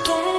Don't